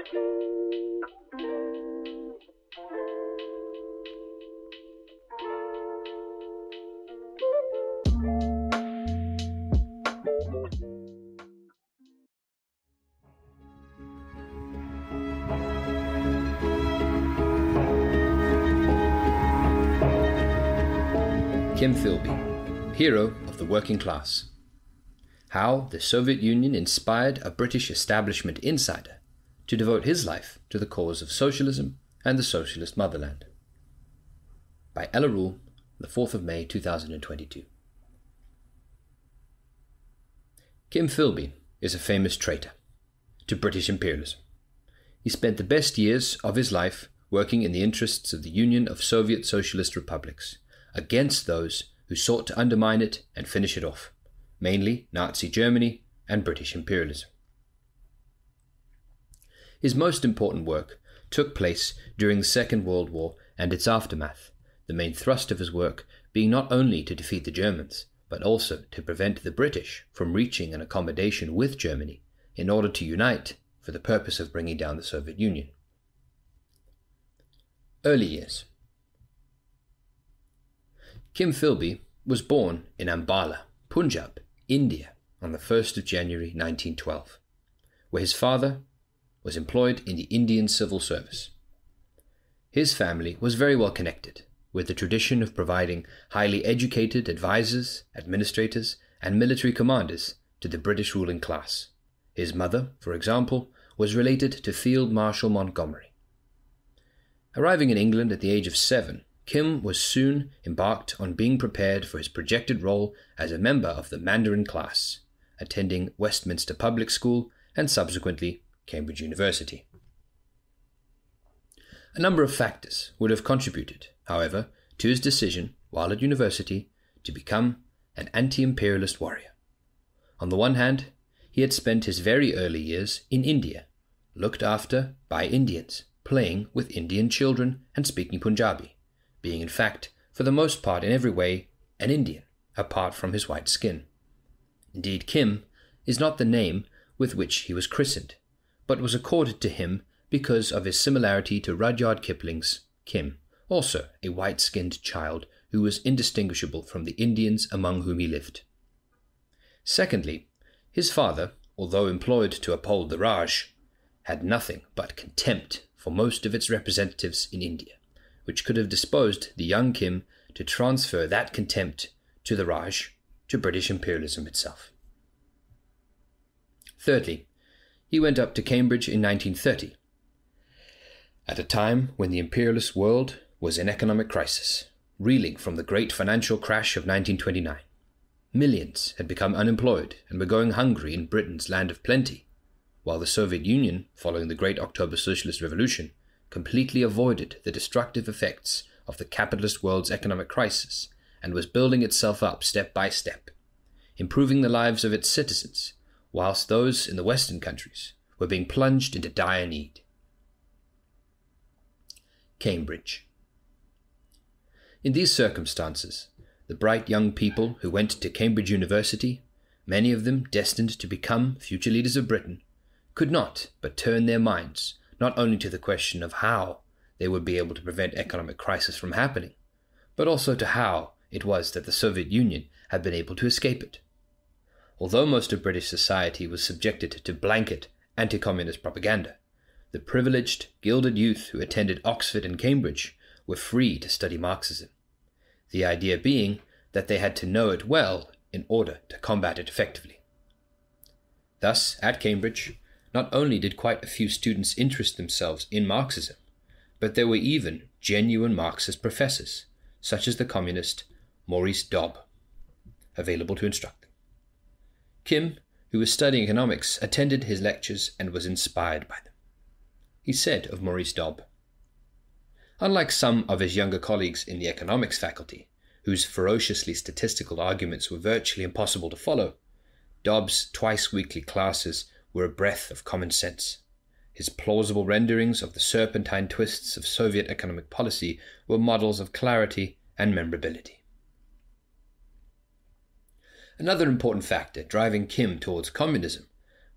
Kim Philby, hero of the working class. How the Soviet Union inspired a British establishment insider to devote his life to the cause of socialism and the socialist motherland. By Ella Rule, the 4th of May 2022. Kim Philby is a famous traitor to British imperialism. He spent the best years of his life working in the interests of the Union of Soviet Socialist Republics against those who sought to undermine it and finish it off, mainly Nazi Germany and British imperialism. His most important work took place during the Second World War and its aftermath, the main thrust of his work being not only to defeat the Germans, but also to prevent the British from reaching an accommodation with Germany in order to unite for the purpose of bringing down the Soviet Union. Early years Kim Philby was born in Ambala, Punjab, India, on the 1st of January 1912, where his father was employed in the Indian civil service. His family was very well connected, with the tradition of providing highly educated advisers, administrators, and military commanders to the British ruling class. His mother, for example, was related to Field Marshal Montgomery. Arriving in England at the age of seven, Kim was soon embarked on being prepared for his projected role as a member of the Mandarin class, attending Westminster Public School and subsequently Cambridge University. A number of factors would have contributed, however, to his decision, while at university, to become an anti imperialist warrior. On the one hand, he had spent his very early years in India, looked after by Indians, playing with Indian children and speaking Punjabi being in fact, for the most part in every way, an Indian, apart from his white skin. Indeed, Kim is not the name with which he was christened, but was accorded to him because of his similarity to Rudyard Kipling's Kim, also a white skinned child who was indistinguishable from the Indians among whom he lived. Secondly, his father, although employed to uphold the Raj, had nothing but contempt for most of its representatives in India which could have disposed the young Kim to transfer that contempt to the Raj, to British imperialism itself. Thirdly, he went up to Cambridge in 1930, at a time when the imperialist world was in economic crisis, reeling from the great financial crash of 1929. Millions had become unemployed and were going hungry in Britain's land of plenty, while the Soviet Union, following the Great October Socialist Revolution, completely avoided the destructive effects of the capitalist world's economic crisis and was building itself up step by step, improving the lives of its citizens, whilst those in the Western countries were being plunged into dire need. Cambridge. In these circumstances, the bright young people who went to Cambridge University, many of them destined to become future leaders of Britain, could not but turn their minds not only to the question of how they would be able to prevent economic crisis from happening, but also to how it was that the Soviet Union had been able to escape it. Although most of British society was subjected to blanket anti communist propaganda, the privileged, gilded youth who attended Oxford and Cambridge were free to study Marxism, the idea being that they had to know it well in order to combat it effectively. Thus, at Cambridge, not only did quite a few students interest themselves in Marxism, but there were even genuine Marxist professors, such as the communist Maurice Dobb, available to instruct. Kim, who was studying economics, attended his lectures and was inspired by them. He said of Maurice Dobb, Unlike some of his younger colleagues in the economics faculty, whose ferociously statistical arguments were virtually impossible to follow, Dobb's twice weekly classes were a breath of common sense. His plausible renderings of the serpentine twists of Soviet economic policy were models of clarity and memorability. Another important factor driving Kim towards communism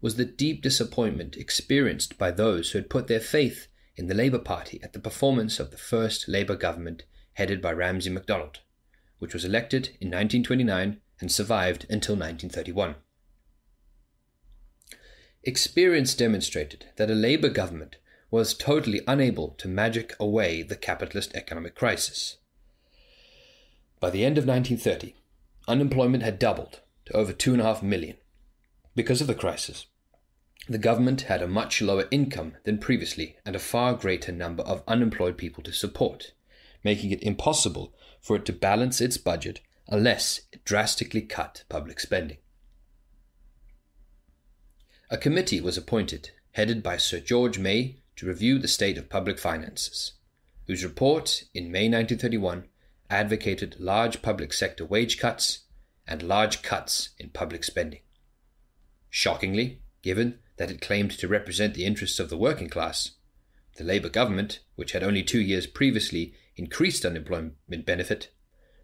was the deep disappointment experienced by those who had put their faith in the Labour Party at the performance of the first Labour government headed by Ramsay MacDonald, which was elected in 1929 and survived until 1931. Experience demonstrated that a Labour government was totally unable to magic away the capitalist economic crisis. By the end of 1930, unemployment had doubled to over 2.5 million. Because of the crisis, the government had a much lower income than previously and a far greater number of unemployed people to support, making it impossible for it to balance its budget unless it drastically cut public spending. A committee was appointed, headed by Sir George May, to review the state of public finances, whose report in May 1931 advocated large public sector wage cuts and large cuts in public spending. Shockingly, given that it claimed to represent the interests of the working class, the Labour government, which had only two years previously increased unemployment benefit,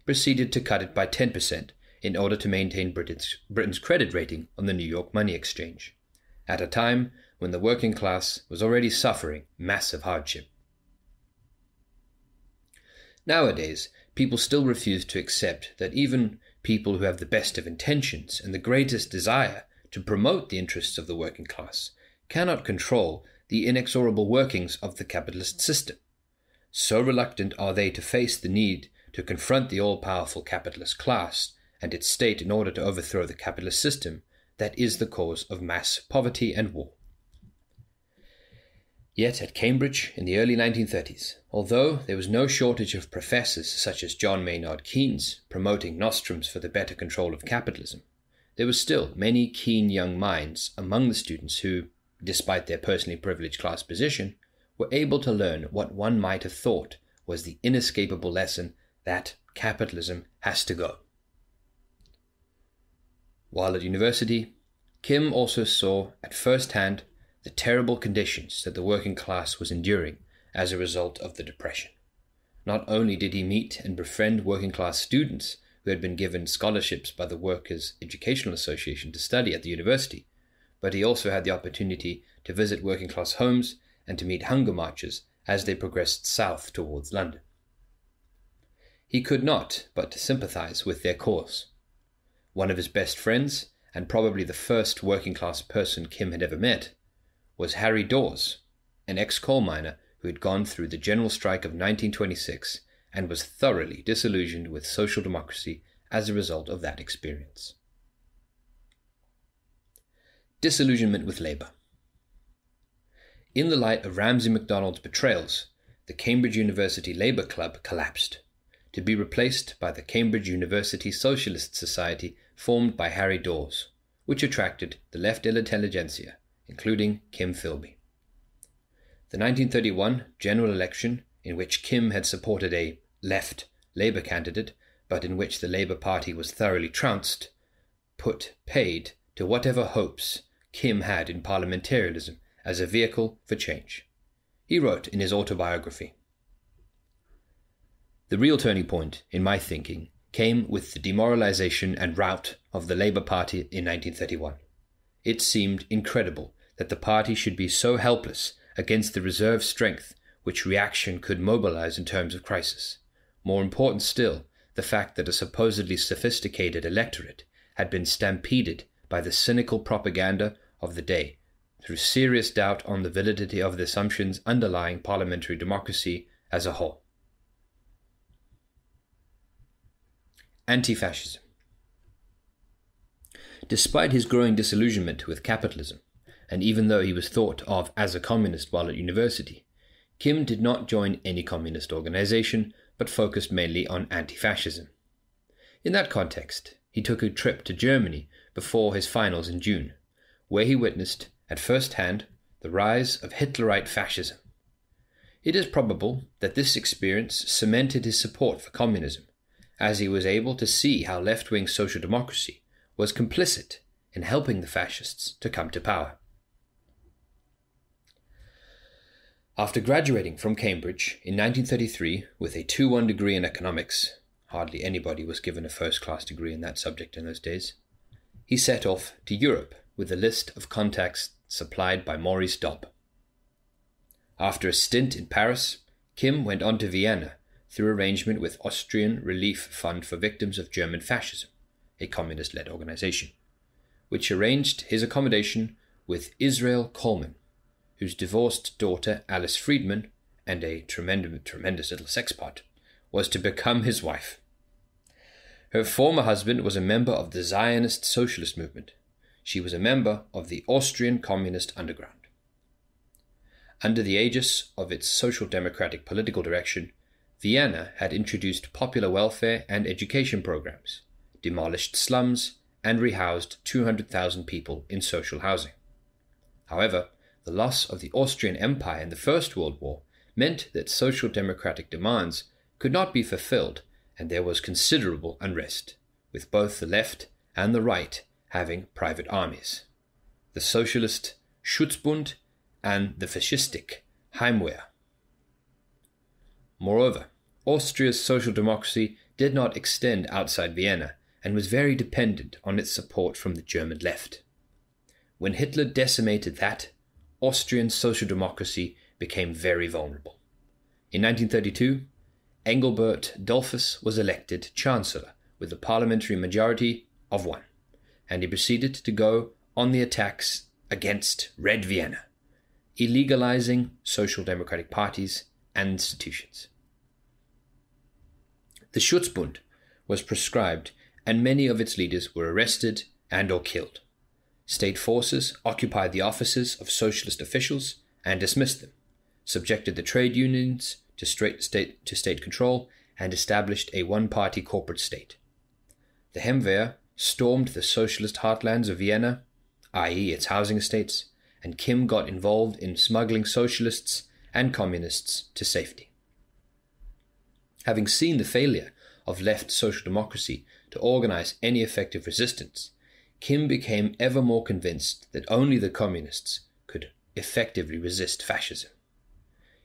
proceeded to cut it by 10% in order to maintain Britain's, Britain's credit rating on the New York Money Exchange, at a time when the working class was already suffering massive hardship. Nowadays, people still refuse to accept that even people who have the best of intentions and the greatest desire to promote the interests of the working class cannot control the inexorable workings of the capitalist system. So reluctant are they to face the need to confront the all powerful capitalist class and its state in order to overthrow the capitalist system that is the cause of mass poverty and war. Yet at Cambridge in the early 1930s, although there was no shortage of professors such as John Maynard Keynes promoting nostrums for the better control of capitalism, there were still many keen young minds among the students who, despite their personally privileged class position, were able to learn what one might have thought was the inescapable lesson that capitalism has to go. While at university, Kim also saw at first hand the terrible conditions that the working class was enduring as a result of the Depression. Not only did he meet and befriend working class students who had been given scholarships by the Workers' Educational Association to study at the university, but he also had the opportunity to visit working class homes and to meet hunger marchers as they progressed south towards London. He could not but sympathize with their cause. One of his best friends, and probably the first working class person Kim had ever met, was Harry Dawes, an ex coal miner who had gone through the general strike of 1926 and was thoroughly disillusioned with social democracy as a result of that experience. Disillusionment with Labour. In the light of Ramsay MacDonald's betrayals, the Cambridge University Labour Club collapsed, to be replaced by the Cambridge University Socialist Society formed by Harry Dawes, which attracted the left intelligentsia, including Kim Philby. The 1931 general election in which Kim had supported a left Labour candidate, but in which the Labour Party was thoroughly trounced, put paid to whatever hopes Kim had in parliamentarianism as a vehicle for change. He wrote in his autobiography The real turning point, in my thinking, came with the demoralization and rout of the Labour Party in 1931. It seemed incredible that the party should be so helpless against the reserve strength which reaction could mobilize in terms of crisis. More important still, the fact that a supposedly sophisticated electorate had been stampeded by the cynical propaganda of the day through serious doubt on the validity of the assumptions underlying parliamentary democracy as a whole. Anti fascism. Despite his growing disillusionment with capitalism, and even though he was thought of as a communist while at university, Kim did not join any communist organization, but focused mainly on anti fascism. In that context, he took a trip to Germany before his finals in June, where he witnessed, at first hand, the rise of Hitlerite fascism. It is probable that this experience cemented his support for communism, as he was able to see how left wing social democracy was complicit in helping the fascists to come to power. After graduating from Cambridge in 1933 with a 2 1 degree in economics, hardly anybody was given a first class degree in that subject in those days, he set off to Europe with a list of contacts supplied by Maurice Dobb. After a stint in Paris, Kim went on to Vienna through arrangement with Austrian Relief Fund for Victims of German Fascism, a communist led organization, which arranged his accommodation with Israel Coleman, whose divorced daughter Alice Friedman, and a tremendous, tremendous little sexpot, was to become his wife. Her former husband was a member of the Zionist Socialist movement. She was a member of the Austrian Communist Underground. Under the aegis of its social democratic political direction, Vienna had introduced popular welfare and education programs, demolished slums, and rehoused 200,000 people in social housing. However, the loss of the Austrian Empire in the First World War meant that social democratic demands could not be fulfilled and there was considerable unrest, with both the left and the right having private armies. The socialist Schutzbund and the fascistic Heimwehr. Moreover, Austria's social democracy did not extend outside Vienna and was very dependent on its support from the German left. When Hitler decimated that, Austrian social democracy became very vulnerable. In 1932, Engelbert Dollfuss was elected Chancellor with a parliamentary majority of one, and he proceeded to go on the attacks against Red Vienna, illegalizing social democratic parties and institutions. The Schutzbund was proscribed, and many of its leaders were arrested and or killed. State forces occupied the offices of socialist officials and dismissed them, subjected the trade unions to, state, to state control, and established a one party corporate state. The Heimwehr stormed the socialist heartlands of Vienna, i.e., its housing estates, and Kim got involved in smuggling socialists and communists to safety. Having seen the failure of left social democracy to organize any effective resistance, Kim became ever more convinced that only the communists could effectively resist fascism.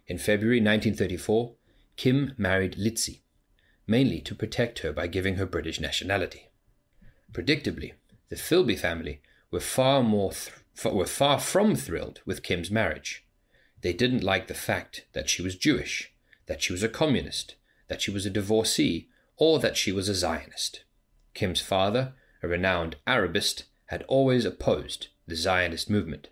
In February 1934, Kim married Litzi, mainly to protect her by giving her British nationality. Predictably, the Philby family were far more th- were far from thrilled with Kim's marriage. They didn't like the fact that she was Jewish, that she was a communist, that she was a divorcee, or that she was a Zionist. Kim's father, a renowned Arabist, had always opposed the Zionist movement.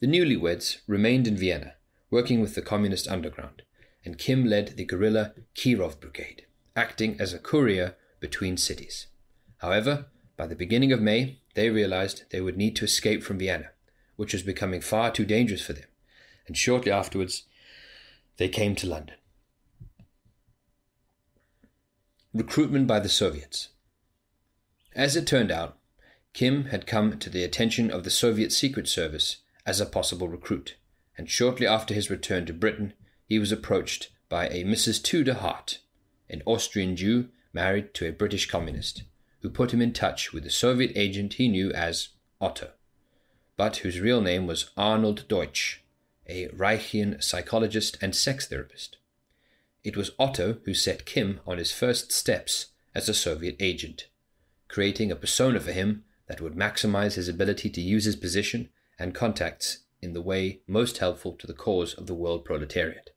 The newlyweds remained in Vienna, working with the communist underground, and Kim led the guerrilla Kirov Brigade, acting as a courier between cities. However, by the beginning of May, they realized they would need to escape from Vienna, which was becoming far too dangerous for them, and shortly afterwards, they came to London. Recruitment by the Soviets. As it turned out, Kim had come to the attention of the Soviet Secret Service as a possible recruit, and shortly after his return to Britain, he was approached by a Mrs. Tudor Hart, an Austrian Jew married to a British communist, who put him in touch with a Soviet agent he knew as Otto, but whose real name was Arnold Deutsch, a Reichian psychologist and sex therapist. It was Otto who set Kim on his first steps as a Soviet agent, creating a persona for him that would maximize his ability to use his position and contacts in the way most helpful to the cause of the world proletariat.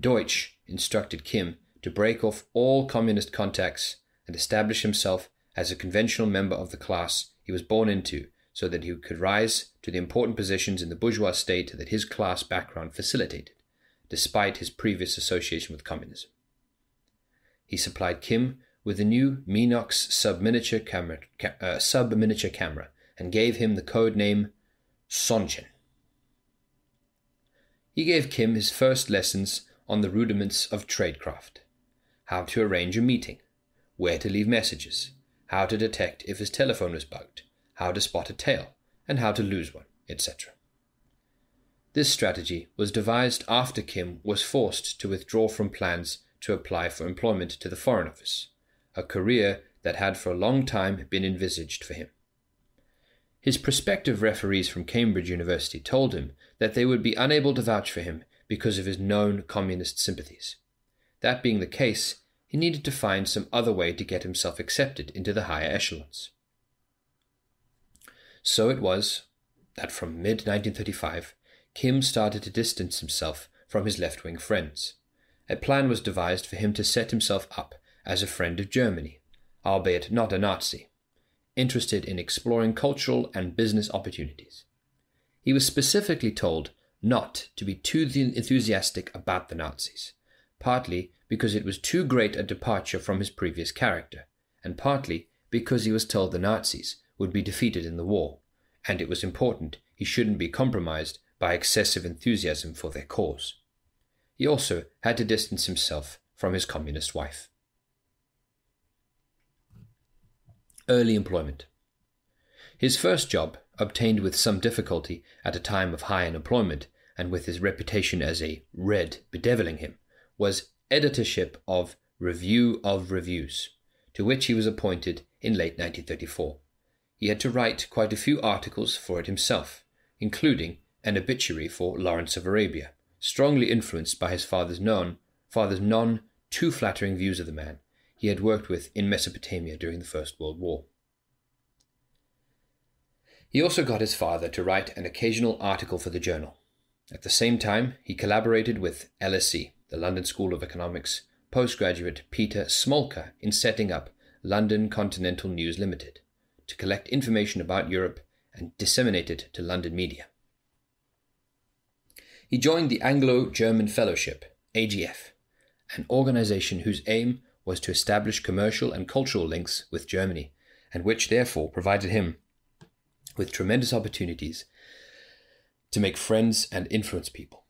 Deutsch instructed Kim to break off all communist contacts and establish himself as a conventional member of the class he was born into so that he could rise to the important positions in the bourgeois state that his class background facilitated despite his previous association with communism. He supplied Kim with a new Minox sub-miniature camera, uh, sub-miniature camera and gave him the code name Söhnchen. He gave Kim his first lessons on the rudiments of tradecraft, how to arrange a meeting, where to leave messages, how to detect if his telephone was bugged, how to spot a tail, and how to lose one, etc. This strategy was devised after Kim was forced to withdraw from plans to apply for employment to the Foreign Office, a career that had for a long time been envisaged for him. His prospective referees from Cambridge University told him that they would be unable to vouch for him because of his known communist sympathies. That being the case, he needed to find some other way to get himself accepted into the higher echelons. So it was that from mid 1935, Kim started to distance himself from his left wing friends. A plan was devised for him to set himself up as a friend of Germany, albeit not a Nazi, interested in exploring cultural and business opportunities. He was specifically told not to be too enthusiastic about the Nazis, partly because it was too great a departure from his previous character, and partly because he was told the Nazis would be defeated in the war, and it was important he shouldn't be compromised by excessive enthusiasm for their cause. He also had to distance himself from his communist wife. Early employment. His first job, obtained with some difficulty at a time of high unemployment and with his reputation as a red bedeviling him, was editorship of Review of Reviews, to which he was appointed in late 1934. He had to write quite a few articles for it himself, including an obituary for Lawrence of Arabia, strongly influenced by his father's non father's non too flattering views of the man he had worked with in Mesopotamia during the First World War. He also got his father to write an occasional article for the journal. At the same time, he collaborated with LSE, the London School of Economics, postgraduate Peter Smolka in setting up London Continental News Limited to collect information about Europe and disseminate it to London media. He joined the Anglo German Fellowship, AGF, an organization whose aim was to establish commercial and cultural links with Germany, and which therefore provided him with tremendous opportunities to make friends and influence people.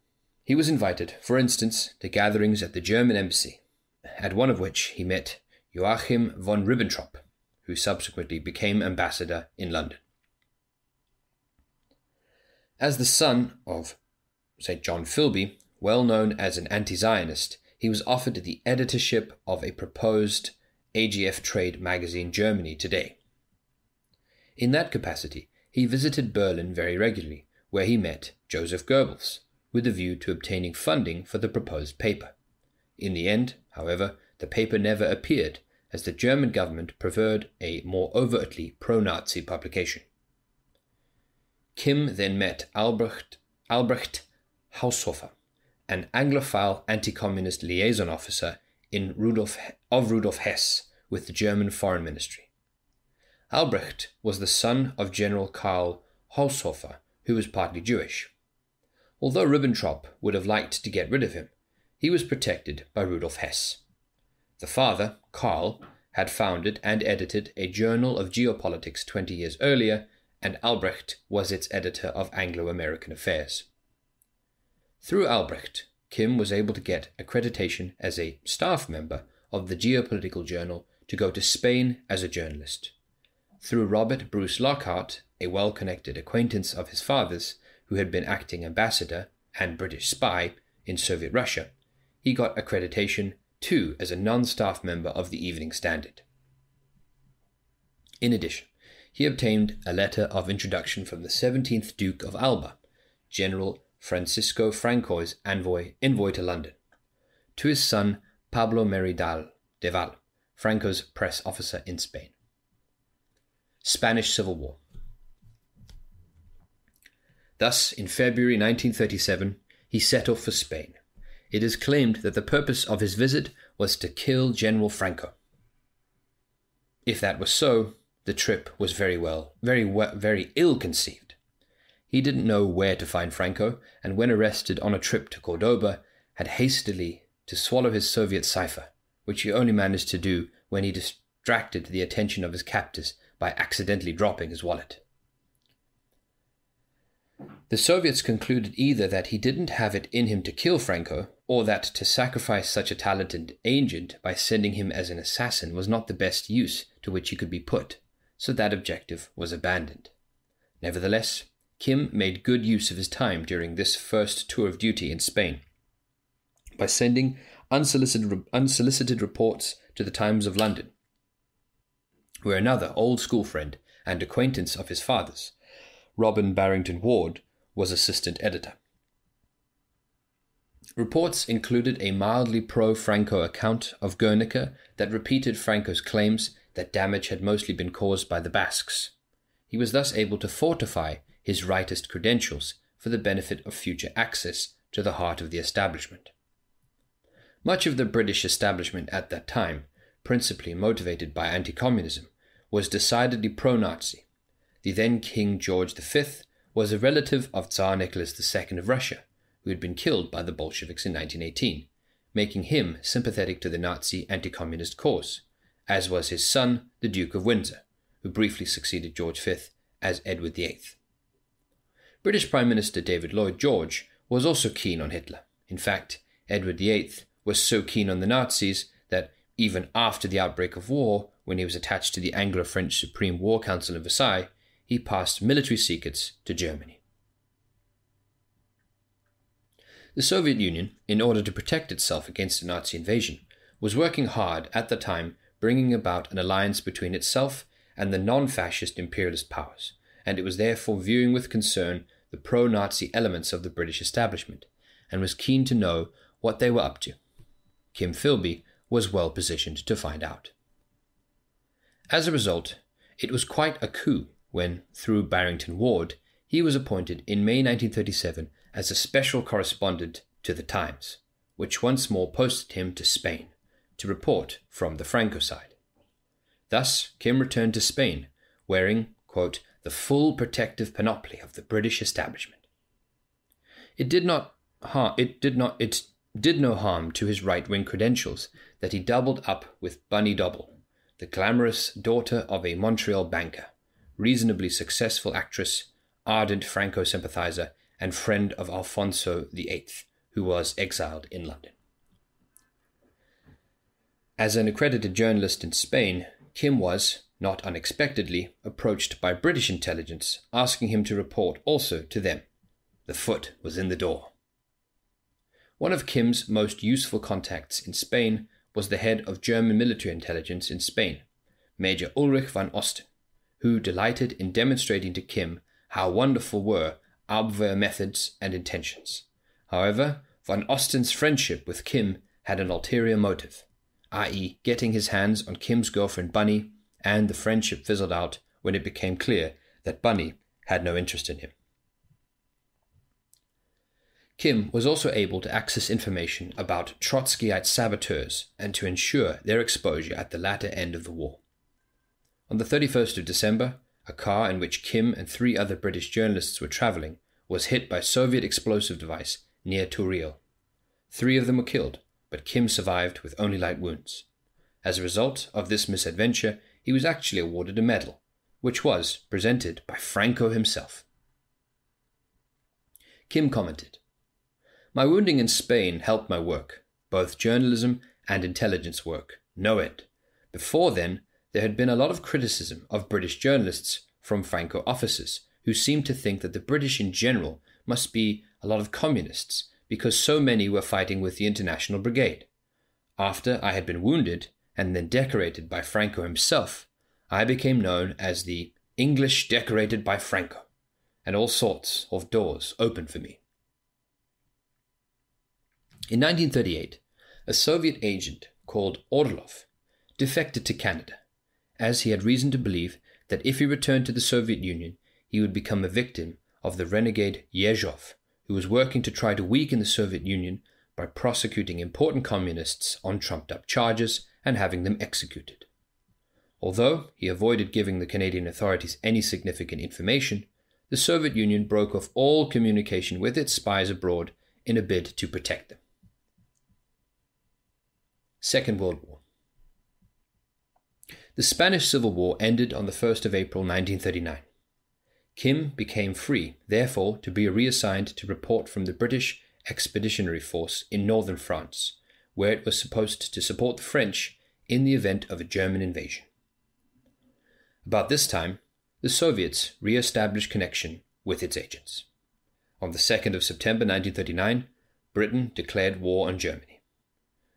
He was invited, for instance, to gatherings at the German embassy, at one of which he met Joachim von Ribbentrop, who subsequently became ambassador in London. As the son of St. John Philby, well known as an anti Zionist, he was offered the editorship of a proposed AGF Trade magazine Germany Today. In that capacity, he visited Berlin very regularly, where he met Joseph Goebbels, with a view to obtaining funding for the proposed paper. In the end, however, the paper never appeared, as the German government preferred a more overtly pro Nazi publication. Kim then met Albrecht, Albrecht Haushofer, an Anglophile anti-communist liaison officer in Rudolf, of Rudolf Hess with the German Foreign Ministry. Albrecht was the son of General Karl Haushofer, who was partly Jewish. Although Ribbentrop would have liked to get rid of him, he was protected by Rudolf Hess. The father, Karl, had founded and edited a journal of geopolitics 20 years earlier, and Albrecht was its editor of Anglo American affairs. Through Albrecht, Kim was able to get accreditation as a staff member of the Geopolitical Journal to go to Spain as a journalist. Through Robert Bruce Lockhart, a well connected acquaintance of his father's, who had been acting ambassador and British spy in Soviet Russia, he got accreditation too as a non staff member of the Evening Standard. In addition, he obtained a letter of introduction from the 17th Duke of Alba, General Francisco Franco's envoy, envoy to London, to his son Pablo Merry del Val, Franco's press officer in Spain. Spanish Civil War. Thus, in February 1937, he set off for Spain. It is claimed that the purpose of his visit was to kill General Franco. If that was so, the trip was very well, very well, very ill conceived. He didn't know where to find Franco, and when arrested on a trip to Cordoba, had hastily to swallow his Soviet cipher, which he only managed to do when he distracted the attention of his captors by accidentally dropping his wallet. The Soviets concluded either that he didn't have it in him to kill Franco, or that to sacrifice such a talented agent by sending him as an assassin was not the best use to which he could be put, so that objective was abandoned. Nevertheless, Kim made good use of his time during this first tour of duty in Spain by sending unsolicited, unsolicited reports to the Times of London, where another old school friend and acquaintance of his father's, Robin Barrington Ward, was assistant editor. Reports included a mildly pro Franco account of Guernica that repeated Franco's claims that damage had mostly been caused by the Basques He was thus able to fortify his rightist credentials for the benefit of future access to the heart of the establishment. Much of the British establishment at that time, principally motivated by anti communism, was decidedly pro Nazi. The then King George V was a relative of Tsar Nicholas II of Russia, who had been killed by the Bolsheviks in 1918, making him sympathetic to the Nazi anti communist cause, as was his son, the Duke of Windsor, who briefly succeeded George V as Edward VIII. British Prime Minister David Lloyd George was also keen on Hitler. In fact, Edward VIII was so keen on the Nazis that even after the outbreak of war, when he was attached to the Anglo French Supreme War Council in Versailles, he passed military secrets to Germany. The Soviet Union, in order to protect itself against a Nazi invasion, was working hard at the time bringing about an alliance between itself and the non fascist imperialist powers, and it was therefore viewing with concern the pro Nazi elements of the British establishment, and was keen to know what they were up to. Kim Philby was well positioned to find out. As a result, it was quite a coup when, through Barrington Ward, he was appointed in May 1937 as a special correspondent to the Times, which once more posted him to Spain to report from the Franco side. Thus, Kim returned to Spain, wearing, quote, the full protective panoply of the British establishment. It did not harm, it did not it did no harm to his right-wing credentials that he doubled up with Bunny Doble, the glamorous daughter of a Montreal banker, reasonably successful actress, ardent Franco sympathizer, and friend of Alfonso VIII, who was exiled in London. As an accredited journalist in Spain, Kim was, not unexpectedly, approached by British intelligence asking him to report also to them. The foot was in the door. One of Kim's most useful contacts in Spain was the head of German military intelligence in Spain, Major Ulrich von Osten, who delighted in demonstrating to Kim how wonderful were Abwehr methods and intentions. However, von Osten's friendship with Kim had an ulterior motive, i.e., getting his hands on Kim's girlfriend Bunny and the friendship fizzled out when it became clear that Bunny had no interest in him. Kim was also able to access information about Trotskyite saboteurs and to ensure their exposure at the latter end of the war. On the 31st of December, a car in which Kim and three other British journalists were traveling was hit by Soviet explosive device near Teruel. Three of them were killed, but Kim survived with only light wounds. As a result of this misadventure, he was actually awarded a medal, which was presented by Franco himself. Kim commented My wounding in Spain helped my work, both journalism and intelligence work, no end. Before then, there had been a lot of criticism of British journalists from Franco officers who seemed to think that the British in general must be a lot of communists because so many were fighting with the International Brigade. After I had been wounded, and then decorated by Franco himself, I became known as the English decorated by Franco, and all sorts of doors opened for me. In 1938, a Soviet agent called Orlov defected to Canada, as he had reason to believe that if he returned to the Soviet Union, he would become a victim of the renegade Yezhov, who was working to try to weaken the Soviet Union by prosecuting important communists on trumped up charges and having them executed. Although he avoided giving the Canadian authorities any significant information, the Soviet Union broke off all communication with its spies abroad in a bid to protect them. Second World War The Spanish Civil War ended on the 1st of April 1939. Kim became free, therefore, to be reassigned to report from the British Expeditionary Force in northern France, where it was supposed to support the French in the event of a German invasion. About this time, the Soviets re established connection with its agents. On the 2nd of September 1939, Britain declared war on Germany.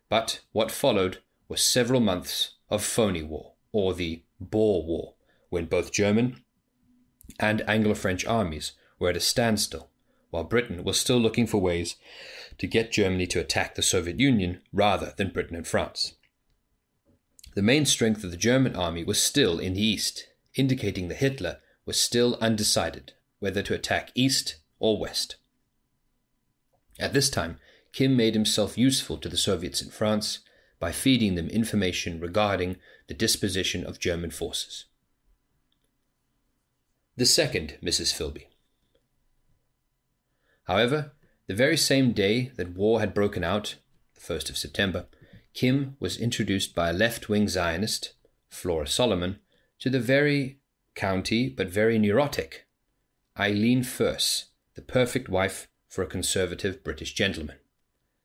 But what followed was several months of phony war, or the Bore War, when both German and Anglo French armies were at a standstill, while Britain was still looking for ways to get Germany to attack the Soviet Union rather than Britain and France. The main strength of the German army was still in the east, indicating that Hitler was still undecided whether to attack east or west. At this time, Kim made himself useful to the Soviets in France by feeding them information regarding the disposition of German forces. The second Mrs. Philby. However, the very same day that war had broken out, the 1st of September, Kim was introduced by a left wing Zionist, Flora Solomon, to the very county but very neurotic Eileen Furse, the perfect wife for a conservative British gentleman.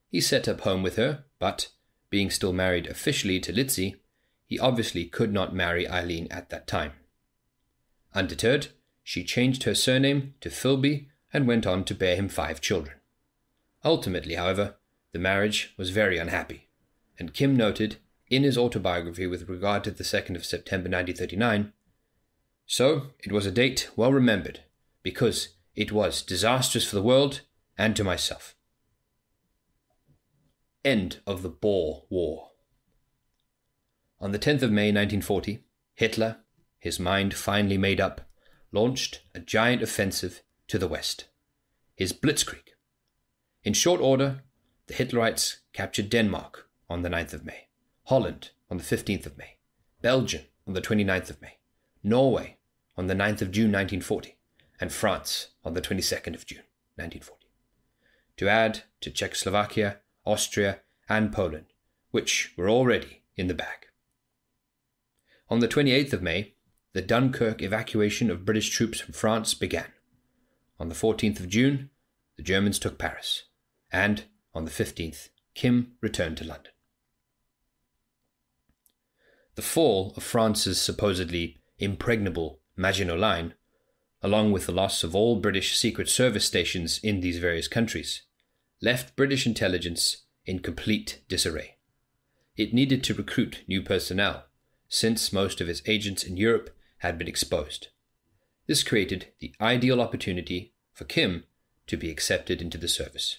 He set up home with her, but, being still married officially to Litzi, he obviously could not marry Eileen at that time. Undeterred, she changed her surname to Philby and went on to bear him five children. Ultimately, however, the marriage was very unhappy, and Kim noted in his autobiography with regard to the 2nd of September 1939 So, it was a date well remembered, because it was disastrous for the world and to myself. End of the Bore War. On the 10th of May 1940, Hitler, his mind finally made up, launched a giant offensive to the west, his Blitzkrieg. In short order, the Hitlerites captured Denmark on the 9th of May, Holland on the 15th of May, Belgium on the 29th of May, Norway on the 9th of June 1940, and France on the 22nd of June 1940. To add to Czechoslovakia, Austria, and Poland, which were already in the bag. On the 28th of May, the Dunkirk evacuation of British troops from France began. On the 14th of June, the Germans took Paris, and on the 15th, Kim returned to London. The fall of France's supposedly impregnable Maginot Line, along with the loss of all British Secret Service stations in these various countries, left British intelligence in complete disarray. It needed to recruit new personnel since most of its agents in Europe had been exposed. This created the ideal opportunity for Kim to be accepted into the service.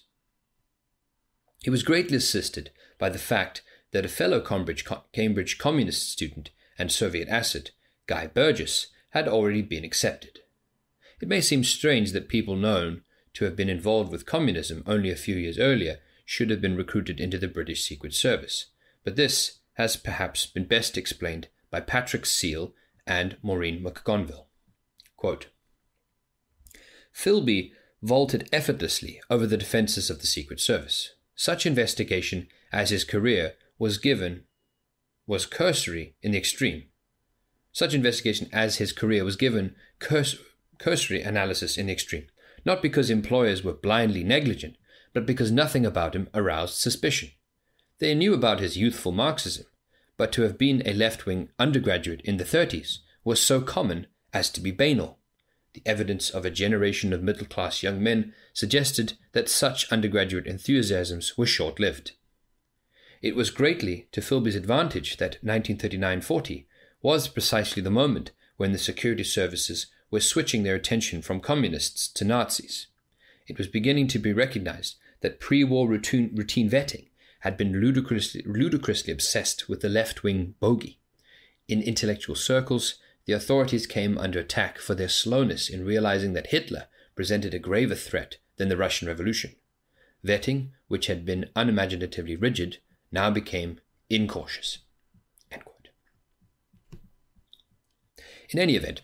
He was greatly assisted by the fact that a fellow Cambridge, Cambridge communist student and Soviet asset, Guy Burgess, had already been accepted. It may seem strange that people known to have been involved with communism only a few years earlier should have been recruited into the British Secret Service, but this has perhaps been best explained by Patrick Seale and Maureen McConville. Quote, Philby vaulted effortlessly over the defences of the Secret Service. Such investigation as his career was given was cursory in the extreme. Such investigation as his career was given curs- cursory analysis in the extreme, not because employers were blindly negligent, but because nothing about him aroused suspicion. They knew about his youthful Marxism, but to have been a left wing undergraduate in the 30s was so common as to be banal. The evidence of a generation of middle class young men suggested that such undergraduate enthusiasms were short lived. It was greatly to Philby's advantage that 1939 40 was precisely the moment when the security services were switching their attention from communists to Nazis. It was beginning to be recognized that pre war routine, routine vetting had been ludicrously, ludicrously obsessed with the left wing bogey. In intellectual circles, the authorities came under attack for their slowness in realizing that Hitler presented a graver threat than the Russian Revolution. Vetting, which had been unimaginatively rigid, now became incautious. In any event,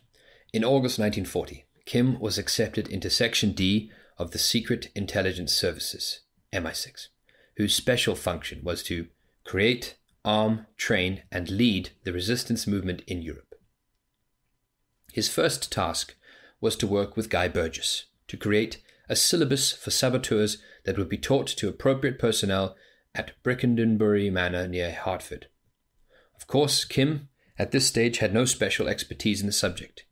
in August 1940, Kim was accepted into Section D of the Secret Intelligence Services, MI6 whose special function was to create, arm, train, and lead the resistance movement in Europe. His first task was to work with Guy Burgess to create a syllabus for saboteurs that would be taught to appropriate personnel at Brickendonbury Manor near Hertford. Of course, Kim at this stage had no special expertise in the subject,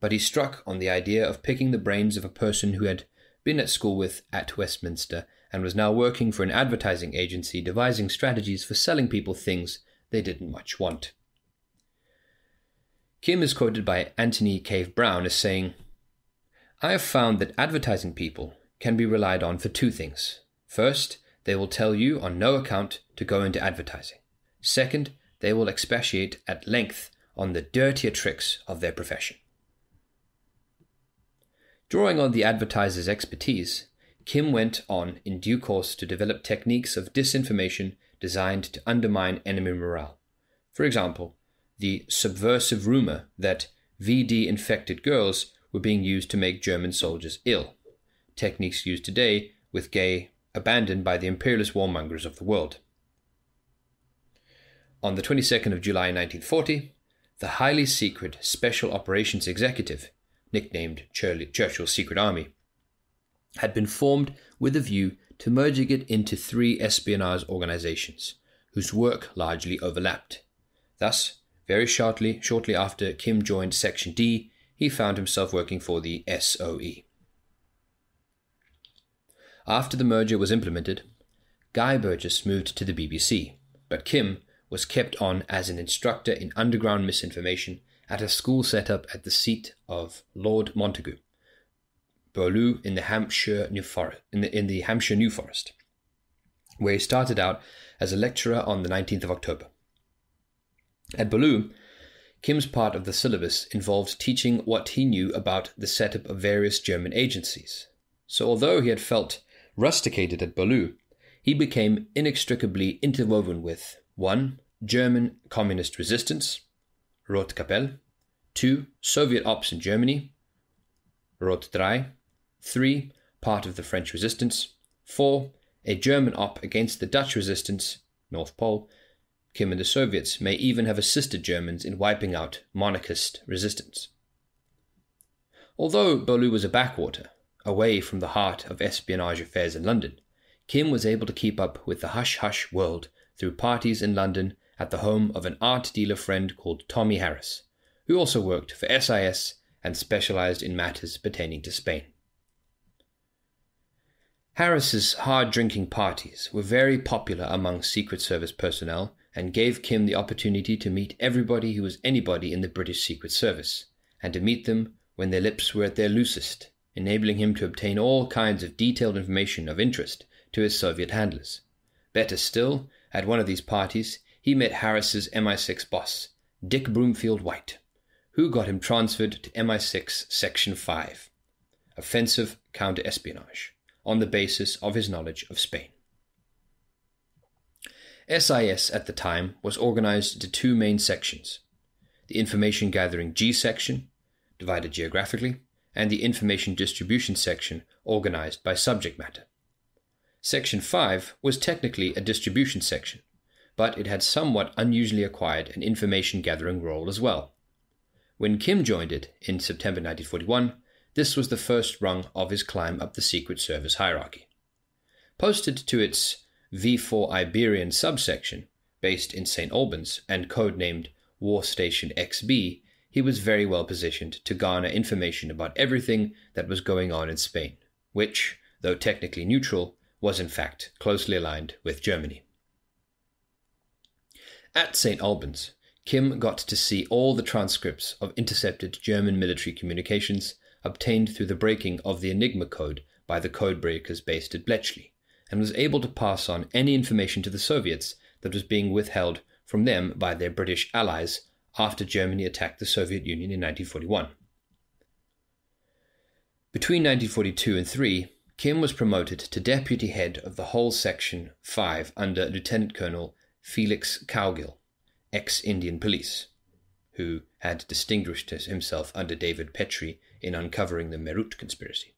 but he struck on the idea of picking the brains of a person who had been at school with at Westminster and was now working for an advertising agency devising strategies for selling people things they didn't much want. Kim is quoted by Anthony Cave Brown as saying, I have found that advertising people can be relied on for two things. First, they will tell you on no account to go into advertising. Second, they will expatiate at length on the dirtier tricks of their profession. Drawing on the advertiser's expertise, Kim went on in due course to develop techniques of disinformation designed to undermine enemy morale. For example, the subversive rumor that VD infected girls were being used to make German soldiers ill, techniques used today with gay abandoned by the imperialist warmongers of the world. On the 22nd of July 1940, the highly secret Special Operations Executive, nicknamed Churchill's Secret Army, had been formed with a view to merging it into three espionage organizations, whose work largely overlapped. Thus, very shortly, shortly after Kim joined Section D, he found himself working for the SOE. After the merger was implemented, Guy Burgess moved to the BBC, but Kim was kept on as an instructor in underground misinformation at a school set up at the seat of Lord Montagu, Beaulieu in the Hampshire New Forest, in the, in the Hampshire New Forest, where he started out as a lecturer on the 19th of October. At Beaulieu, Kim's part of the syllabus involved teaching what he knew about the setup of various German agencies. So although he had felt rusticated at Beaulieu, he became inextricably interwoven with 1. German communist resistance, Rote Kapelle, 2. Soviet ops in Germany, Rot 3, 3. Part of the French resistance, 4. A German op against the Dutch resistance, North Pole, Kim and the Soviets may even have assisted Germans in wiping out monarchist resistance. Although Beaulieu was a backwater, away from the heart of espionage affairs in London, Kim was able to keep up with the hush hush world through parties in London at the home of an art dealer friend called Tommy Harris, who also worked for SIS and specialized in matters pertaining to Spain. Harris's hard drinking parties were very popular among Secret Service personnel and gave Kim the opportunity to meet everybody who was anybody in the British Secret Service, and to meet them when their lips were at their loosest, enabling him to obtain all kinds of detailed information of interest to his Soviet handlers. Better still, at one of these parties, he met Harris's MI6 boss, Dick Brooman-White, who got him transferred to MI6 Section 5, Offensive Counter-Espionage, on the basis of his knowledge of Spain. SIS at the time was organized into two main sections the Information Gathering G section, divided geographically, and the Information Distribution section, organized by subject matter. Section 5 was technically a distribution section, but it had somewhat unusually acquired an information gathering role as well. When Kim joined it in September 1941, this was the first rung of his climb up the Secret Service hierarchy. Posted to its V4 Iberian subsection, based in St. Albans and codenamed War Station XB, he was very well positioned to garner information about everything that was going on in Spain, which, though technically neutral, was in fact closely aligned with Germany. At St. Albans, Kim got to see all the transcripts of intercepted German military communications obtained through the breaking of the Enigma code by the codebreakers based at Bletchley and was able to pass on any information to the Soviets that was being withheld from them by their British allies after Germany attacked the Soviet Union in 1941. Between 1942 and 3, Kim was promoted to deputy head of the whole Section 5 under Lieutenant Colonel Felix Cowgill, ex Indian police, who had distinguished himself under David Petrie in uncovering the Meerut conspiracy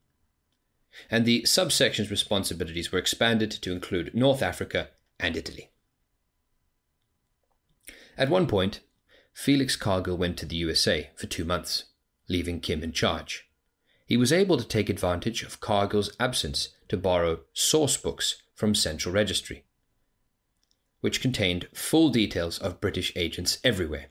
and the subsection's responsibilities were expanded to include North Africa and Italy. At one point, Felix Cowgill went to the USA for two months, leaving Kim in charge. He was able to take advantage of Cowgill's absence to borrow source books from Central Registry, which contained full details of British agents everywhere.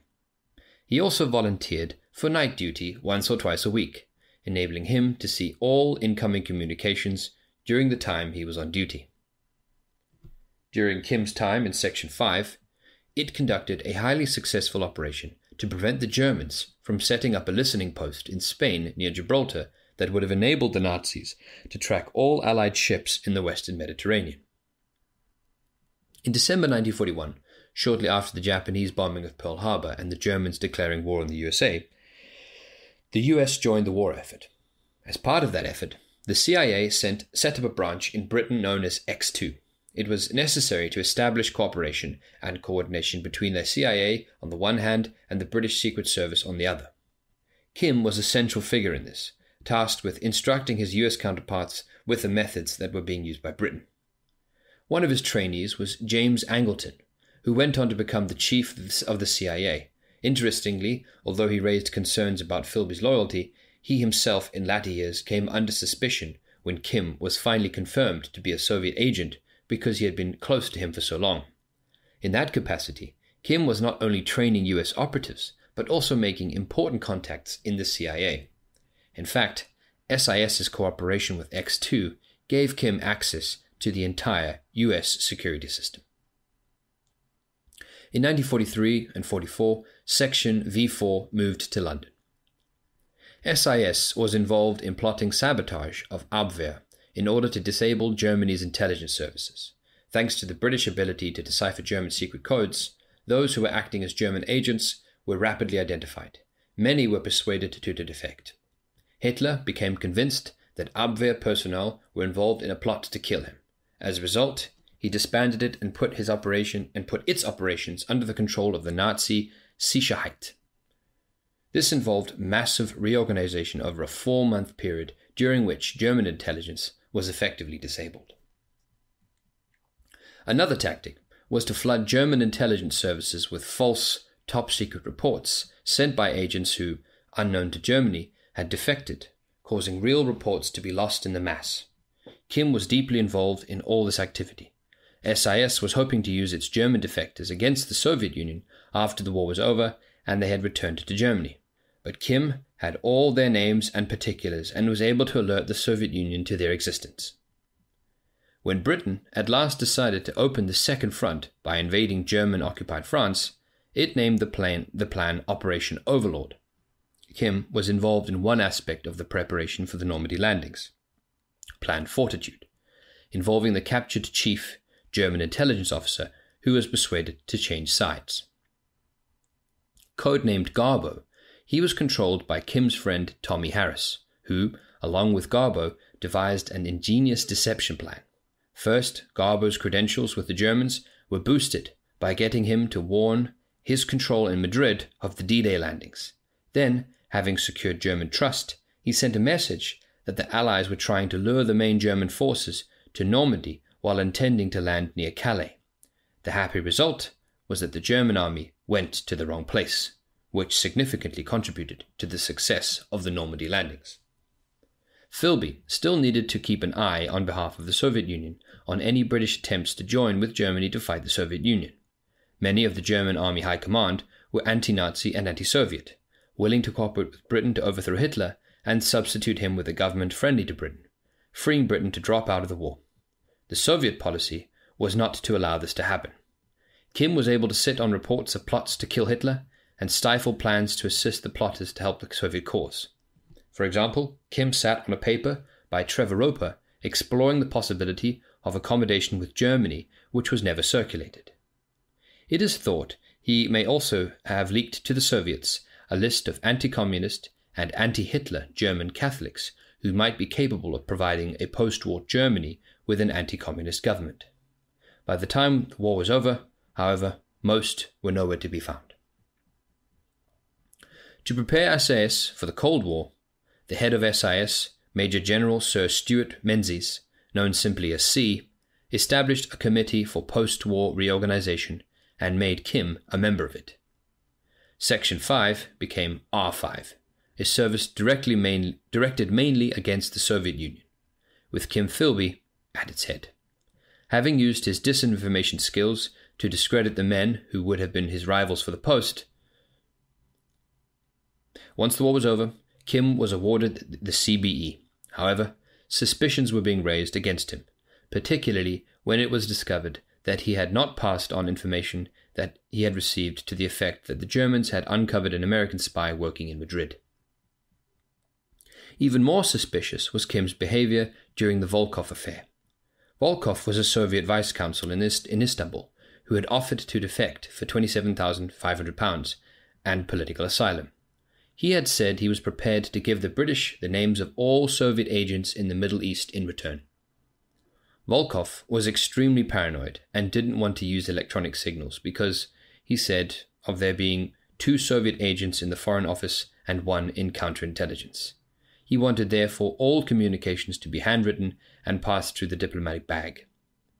He also volunteered for night duty once or twice a week enabling him to see all incoming communications during the time he was on duty. During Kim's time in Section 5, it conducted a highly successful operation to prevent the Germans from setting up a listening post in Spain near Gibraltar that would have enabled the Nazis to track all Allied ships in the Western Mediterranean. In December 1941, shortly after the Japanese bombing of Pearl Harbor and the Germans declaring war on the USA, the US joined the war effort, As part of that effort, the CIA sent, set up a branch in Britain known as X2. It was necessary to establish cooperation and coordination between the CIA on the one hand and the British Secret Service on the other. Kim was a central figure in this, tasked with instructing his US counterparts with the methods that were being used by Britain. One of his trainees was James Angleton, who went on to become the chief of the CIA. Interestingly, although he raised concerns about Philby's loyalty, he himself in latter years came under suspicion when Kim was finally confirmed to be a Soviet agent because he had been close to him for so long. In that capacity, Kim was not only training US operatives, but also making important contacts in the CIA. In fact, SIS's cooperation with X2 gave Kim access to the entire US security system. In 1943 and 44, Section V4 moved to London. SIS was involved in plotting sabotage of Abwehr in order to disable Germany's intelligence services. Thanks to the British ability to decipher German secret codes, those who were acting as German agents were rapidly identified. Many were persuaded to defect. Hitler became convinced that Abwehr personnel were involved in a plot to kill him. As a result, he disbanded it and put his operation and put its operations under the control of the Nazi Sicherheit. This involved massive reorganization over a four month period during which German intelligence was effectively disabled. Another tactic was to flood German intelligence services with false, top secret reports sent by agents who, unknown to Germany, had defected, causing real reports to be lost in the mass. Kim was deeply involved in all this activity. SIS was hoping to use its German defectors against the Soviet Union after the war was over and they had returned to Germany. But Kim had all their names and particulars and was able to alert the Soviet Union to their existence. When Britain at last decided to open the Second Front by invading German occupied France, it named the plan, the plan Operation Overlord. Kim was involved in one aspect of the preparation for the Normandy landings Plan Fortitude, involving the captured chief German intelligence officer who was persuaded to change sides. Codenamed Garbo, he was controlled by Kim's friend Tommy Harris, who, along with Garbo, devised an ingenious deception plan. First, Garbo's credentials with the Germans were boosted by getting him to warn his control in Madrid of the D Day landings. Then, having secured German trust, he sent a message that the Allies were trying to lure the main German forces to Normandy while intending to land near Calais. The happy result was that the German army went to the wrong place, which significantly contributed to the success of the Normandy landings. Philby still needed to keep an eye on behalf of the Soviet Union on any British attempts to join with Germany to fight the Soviet Union. Many of the German army high command were anti Nazi and anti Soviet, willing to cooperate with Britain to overthrow Hitler and substitute him with a government friendly to Britain, freeing Britain to drop out of the war. The Soviet policy was not to allow this to happen. Kim was able to sit on reports of plots to kill Hitler and stifle plans to assist the plotters to help the Soviet cause. For example, Kim sat on a paper by Trevor Roper exploring the possibility of accommodation with Germany, which was never circulated. It is thought he may also have leaked to the Soviets a list of anti communist and anti Hitler German Catholics who might be capable of providing a post war Germany with an anti communist government. By the time the war was over, however, most were nowhere to be found. To prepare SIS for the Cold War, the head of SIS, Major General Sir Stewart Menzies, known simply as C, established a committee for post war reorganization and made Kim a member of it. Section 5 became R5, a service directly main, directed mainly against the Soviet Union, with Kim Philby at its head. Having used his disinformation skills to discredit the men who would have been his rivals for the post, once the war was over, Kim was awarded the CBE. However, suspicions were being raised against him, particularly when it was discovered that he had not passed on information that he had received to the effect that the Germans had uncovered an American spy working in Madrid. Even more suspicious was Kim's behavior during the Volkov affair. Volkov was a Soviet vice consul in, in Istanbul who had offered to defect for £27,500 and political asylum. he had said he was prepared to give the British the names of all Soviet agents in the Middle East in return. Volkov was extremely paranoid and didn't want to use electronic signals because, he said, of there being two Soviet agents in the Foreign Office and one in counterintelligence. He wanted therefore all communications to be handwritten and passed through the diplomatic bag.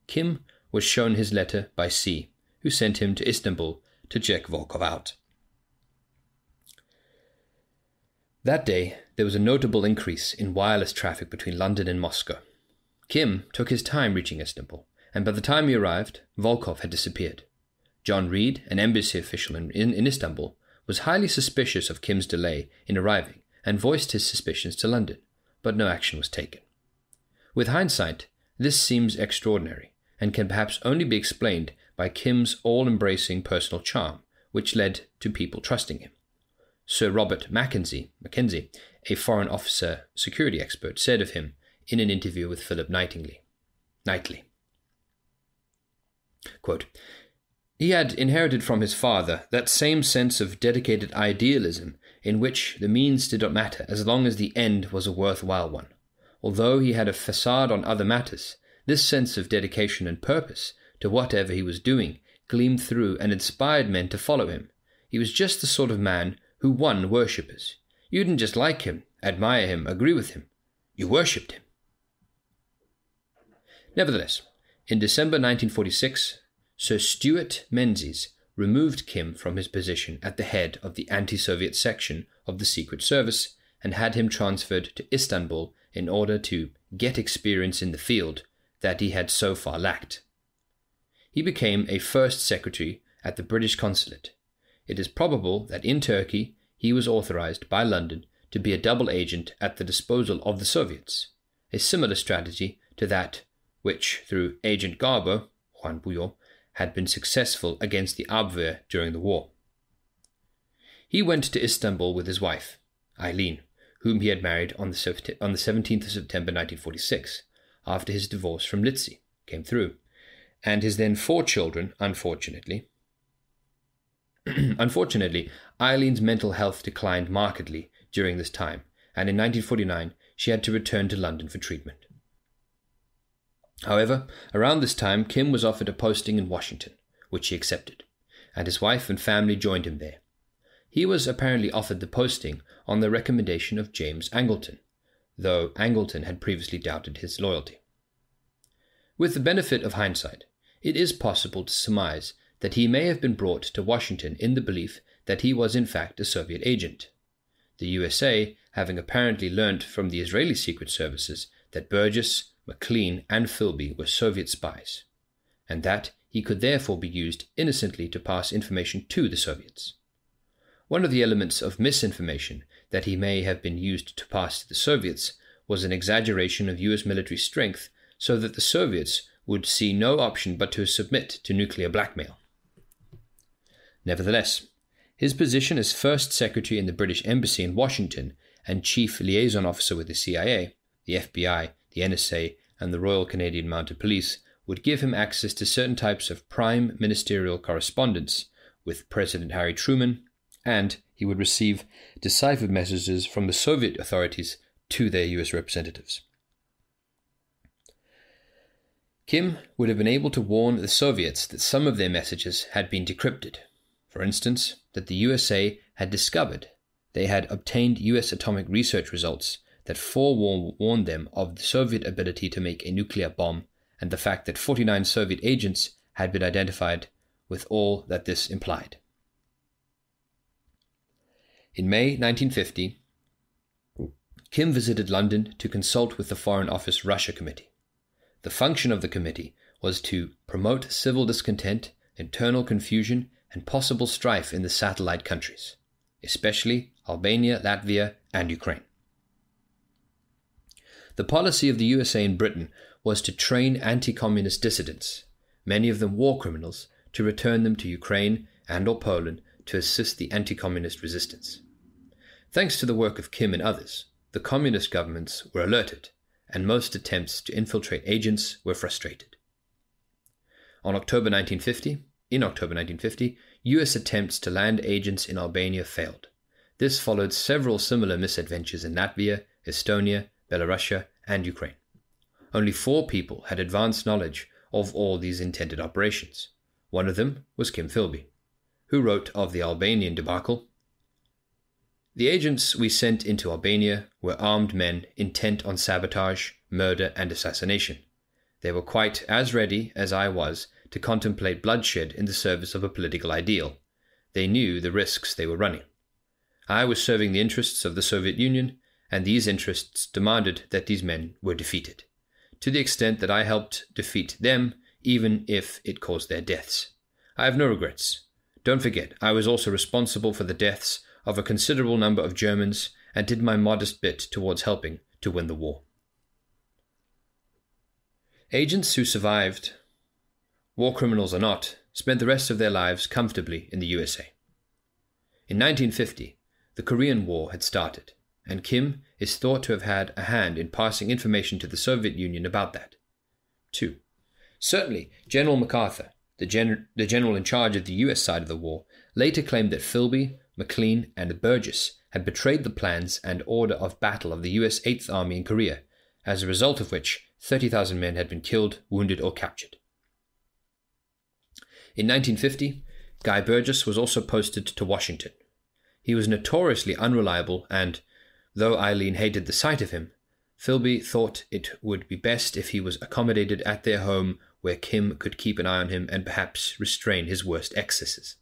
Kim was shown his letter by C, who sent him to Istanbul to check Volkov out. That day, there was a notable increase in wireless traffic between London and Moscow. Kim took his time reaching Istanbul, and by the time he arrived, Volkov had disappeared. John Reed, an embassy official in, in, in Istanbul, was highly suspicious of Kim's delay in arriving and voiced his suspicions to London, but no action was taken. With hindsight, this seems extraordinary and can perhaps only be explained by Kim's all embracing personal charm, which led to people trusting him. Sir Robert Mackenzie, Mackenzie, a foreign officer security expert, said of him in an interview with Philip Nightingale, Knightley. Quote, he had inherited from his father that same sense of dedicated idealism in which the means did not matter as long as the end was a worthwhile one. Although he had a facade on other matters, this sense of dedication and purpose to whatever he was doing gleamed through and inspired men to follow him. He was just the sort of man who won worshippers. You didn't just like him, admire him, agree with him. You worshipped him. Nevertheless, in December 1946, Sir Stewart Menzies removed Kim from his position at the head of the anti Soviet section of the Secret Service and had him transferred to Istanbul in order to get experience in the field that he had so far lacked. He became a first secretary at the British consulate. It is probable that in Turkey he was authorized by London to be a double agent at the disposal of the Soviets, a similar strategy to that which, through Agent Garbo, Juan Pujol, had been successful against the Abwehr during the war. He went to Istanbul with his wife, Eileen, whom he had married on the, on the 17th of September 1946, after his divorce from Litzi came through, and his then four children, unfortunately. unfortunately, Eileen's mental health declined markedly during this time, and in 1949 she had to return to London for treatment. However, around this time, Kim was offered a posting in Washington, which he accepted, and his wife and family joined him there. He was apparently offered the posting on the recommendation of James Angleton, though Angleton had previously doubted his loyalty. With the benefit of hindsight, it is possible to surmise that he may have been brought to Washington in the belief that he was in fact a Soviet agent. The USA, having apparently learnt from the Israeli secret services that Burgess, Maclean, and Philby were Soviet spies, and that he could therefore be used innocently to pass information to the Soviets. One of the elements of misinformation that he may have been used to pass to the Soviets was an exaggeration of US military strength so that the Soviets would see no option but to submit to nuclear blackmail. Nevertheless, his position as first secretary in the British Embassy in Washington and chief liaison officer with the CIA, the FBI, the NSA, and the Royal Canadian Mounted Police would give him access to certain types of prime ministerial correspondence with President Harry Truman, and he would receive deciphered messages from the Soviet authorities to their US representatives. Kim would have been able to warn the Soviets that some of their messages had been decrypted. For instance, that the USA had discovered they had obtained US atomic research results that forewarned them of the Soviet ability to make a nuclear bomb and the fact that 49 Soviet agents had been identified with all that this implied. In May 1950, Kim visited London to consult with the Foreign Office Russia Committee. The function of the committee was to promote civil discontent, internal confusion, and possible strife in the satellite countries, especially Albania, Latvia, and Ukraine. The policy of the USA in Britain was to train anti communist dissidents, many of them war criminals, to return them to Ukraine and or Poland to assist the anti communist resistance. Thanks to the work of Kim and others, the communist governments were alerted, and most attempts to infiltrate agents were frustrated. On October 1950, in October 1950, US attempts to land agents in Albania failed. This followed several similar misadventures in Latvia, Estonia, Belarusia, and Ukraine. Only four people had advanced knowledge of all these intended operations. One of them was Kim Philby, who wrote of the Albanian debacle The agents we sent into Albania were armed men intent on sabotage, murder, and assassination. They were quite as ready as I was to contemplate bloodshed in the service of a political ideal. They knew the risks they were running. I was serving the interests of the Soviet Union, and these interests demanded that these men were defeated, to the extent that I helped defeat them, even if it caused their deaths. I have no regrets. Don't forget, I was also responsible for the deaths of a considerable number of Germans and did my modest bit towards helping to win the war. Agents who survived, war criminals or not, spent the rest of their lives comfortably in the USA. In 1950, the Korean War had started, and Kim is thought to have had a hand in passing information to the Soviet Union about that. 2. Certainly, General MacArthur, the, gen- the general in charge of the US side of the war, later claimed that Philby, Maclean, and Burgess had betrayed the plans and order of battle of the US 8th Army in Korea, as a result of which 30,000 men had been killed, wounded, or captured. In 1950, Guy Burgess was also posted to Washington, he was notoriously unreliable, and, though Eileen hated the sight of him, Philby thought it would be best if he was accommodated at their home where Kim could keep an eye on him and perhaps restrain his worst excesses.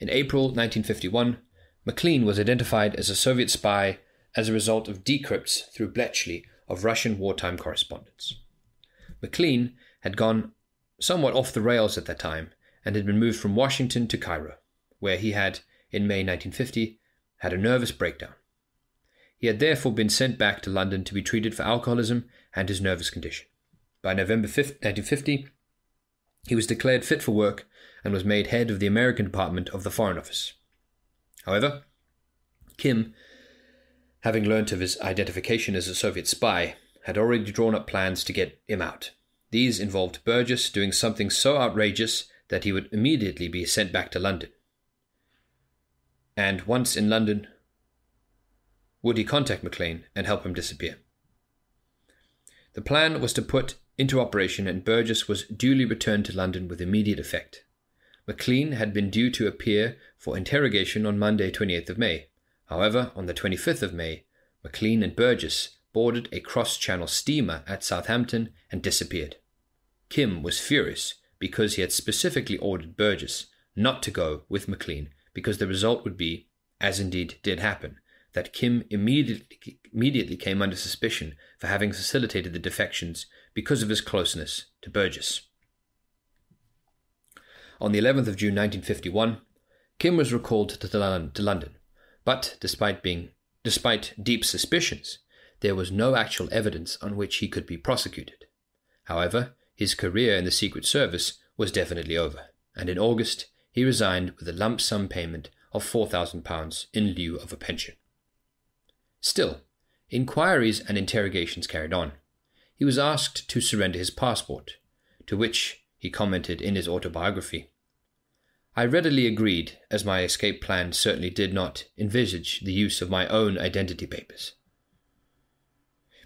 In April 1951, Maclean was identified as a Soviet spy as a result of decrypts through Bletchley of Russian wartime correspondence. Maclean had gone somewhat off the rails at that time and had been moved from Washington to Cairo, where he had in May 1950, had a nervous breakdown. He had therefore been sent back to London to be treated for alcoholism and his nervous condition. By November 5, 1950, he was declared fit for work and was made head of the American Department of the Foreign Office. However, Kim, having learnt of his identification as a Soviet spy, had already drawn up plans to get him out. These involved Burgess doing something so outrageous that he would immediately be sent back to London and once in London, would he contact Maclean and help him disappear? The plan was to put into operation, and Burgess was duly returned to London with immediate effect. Maclean had been due to appear for interrogation on Monday, 28th of May. However, on the 25th of May, Maclean and Burgess boarded a cross channel steamer at Southampton and disappeared. Kim was furious because he had specifically ordered Burgess not to go with Maclean because the result would be, as indeed did happen, that Kim immediately, immediately came under suspicion for having facilitated the defections because of his closeness to Burgess. On the 11th of June 1951, Kim was recalled to, London, but despite being despite deep suspicions, there was no actual evidence on which he could be prosecuted. However, his career in the Secret Service was definitely over, and in August he resigned with a lump sum payment of £4,000 in lieu of a pension. Still, inquiries and interrogations carried on. He was asked to surrender his passport, to which he commented in his autobiography I readily agreed, as my escape plan certainly did not envisage the use of my own identity papers.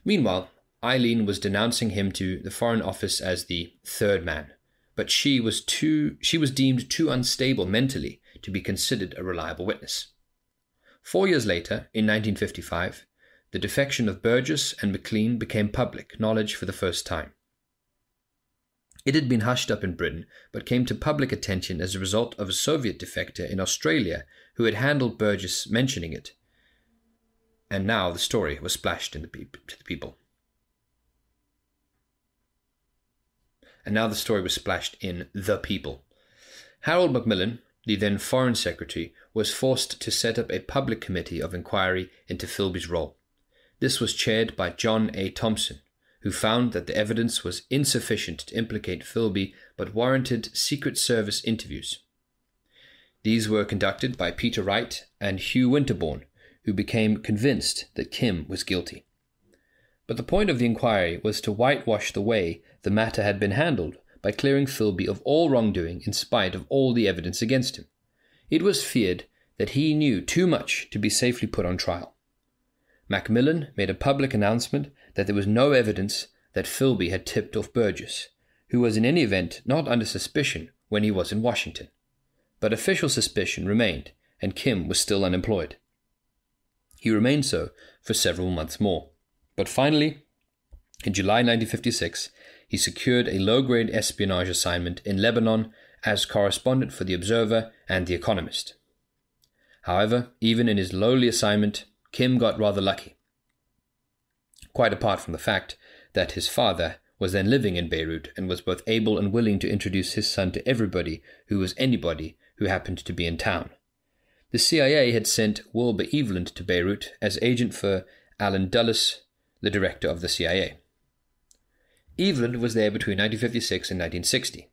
Meanwhile, Eileen was denouncing him to the Foreign Office as the third man, but she was too she was deemed too unstable mentally to be considered a reliable witness. Four years later, in 1955, the defection of Burgess and Maclean became public knowledge for the first time. It had been hushed up in Britain, but came to public attention as a result of a Soviet defector in Australia who had handled Burgess mentioning it. And now the story was splashed in the pe- to the people. and now the story was splashed in The People. Harold Macmillan, the then Foreign Secretary, was forced to set up a public committee of inquiry into Philby's role. This was chaired by John A. Thompson, who found that the evidence was insufficient to implicate Philby but warranted Secret Service interviews. These were conducted by Peter Wright and Hugh Winterborn, who became convinced that Kim was guilty. But the point of the inquiry was to whitewash the way the matter had been handled by clearing Philby of all wrongdoing in spite of all the evidence against him. It was feared that he knew too much to be safely put on trial. Macmillan made a public announcement that there was no evidence that Philby had tipped off Burgess, who was in any event not under suspicion when he was in Washington. But official suspicion remained, and Kim was still unemployed. He remained so for several months more. But finally, in July 1956, he secured a low grade espionage assignment in Lebanon as correspondent for The Observer and The Economist. However, even in his lowly assignment, Kim got rather lucky. Quite apart from the fact that his father was then living in Beirut and was both able and willing to introduce his son to everybody who was anybody who happened to be in town. The CIA had sent Wilbur Eveland to Beirut as agent for Allen Dulles, the director of the CIA. Eveland was there between 1956 and 1960.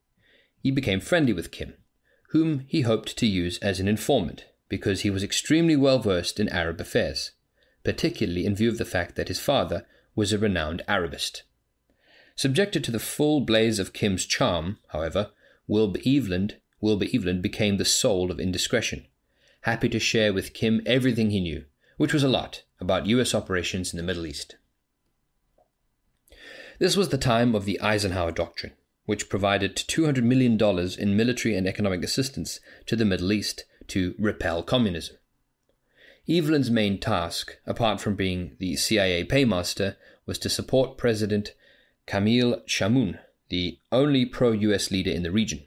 He became friendly with Kim, whom he hoped to use as an informant because he was extremely well versed in Arab affairs, particularly in view of the fact that his father was a renowned Arabist. Subjected to the full blaze of Kim's charm, however, Wilbur Eveland, Wilbur Eveland became the soul of indiscretion, happy to share with Kim everything he knew, which was a lot, about U.S. operations in the Middle East. This was the time of the Eisenhower Doctrine, which provided $200 million in military and economic assistance to the Middle East to repel communism. Eveland's main task, apart from being the CIA paymaster, was to support President Camille Chamoun, the only pro US leader in the region.